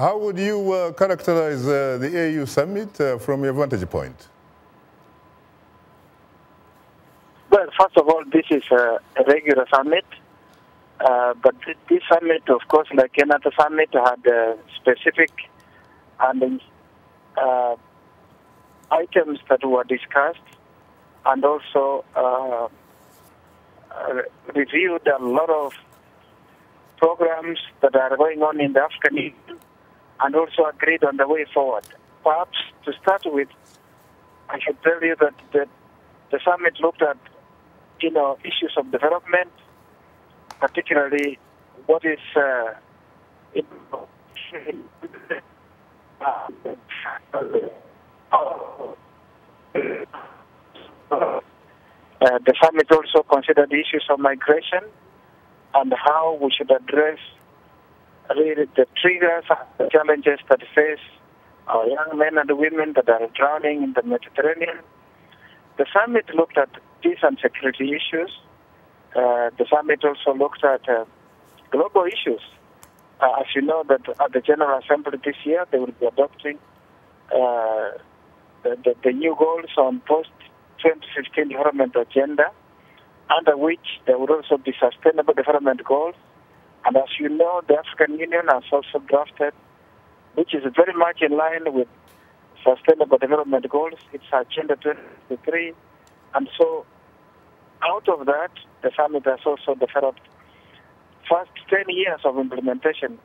How would you uh, characterize uh, the AU summit uh, from your vantage point? Well, first of all, this is a, regular summit. Uh, but this summit, of course, like another summit, had specific and uh, items that were discussed and also uh, reviewed a lot of programs that are going on in the Union and also agreed on the way forward. Perhaps to start with, I should tell you that the, the summit looked at you know, issues of development, particularly what is uh, in, uh, the summit also considered issues of migration and how we should address really the triggers and the challenges that face our young men and women that are drowning in the Mediterranean. The summit looked at peace and security issues. Uh, the summit also looked at uh, global issues. Uh, as you know, that at the General Assembly this year, they will be adopting uh, the, the, the, new goals on post-2015 development agenda, under which there will also be sustainable development goals. And as you know, the African Union has also drafted, which is very much in line with sustainable development goals. It's Agenda 2063 and so out of that, the summit has also developed first 10 years of implementation